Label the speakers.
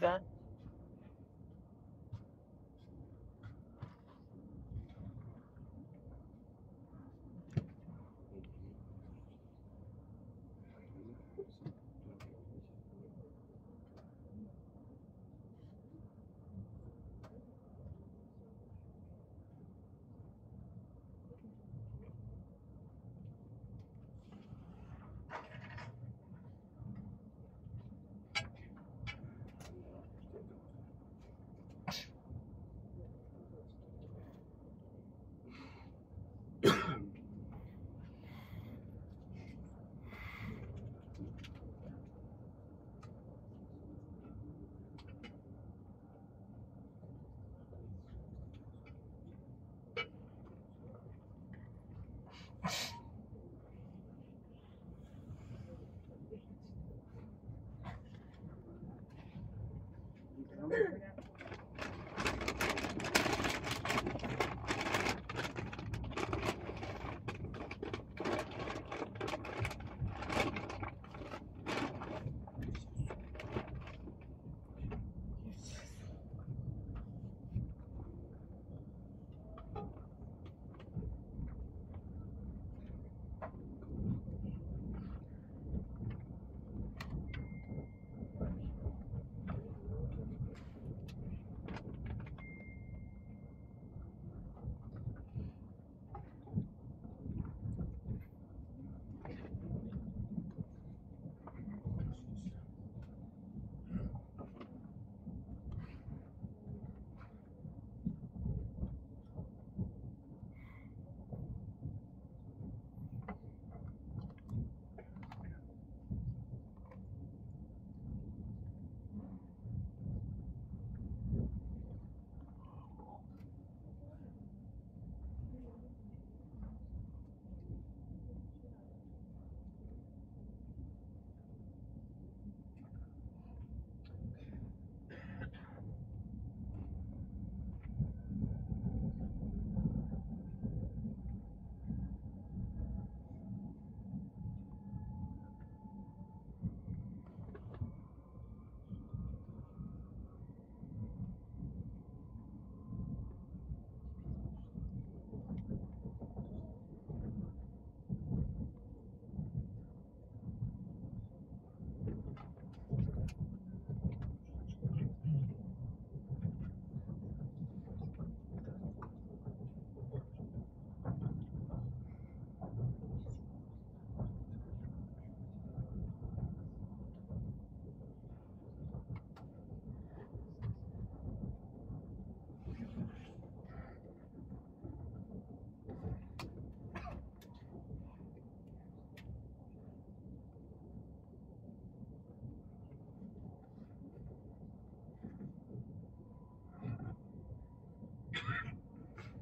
Speaker 1: that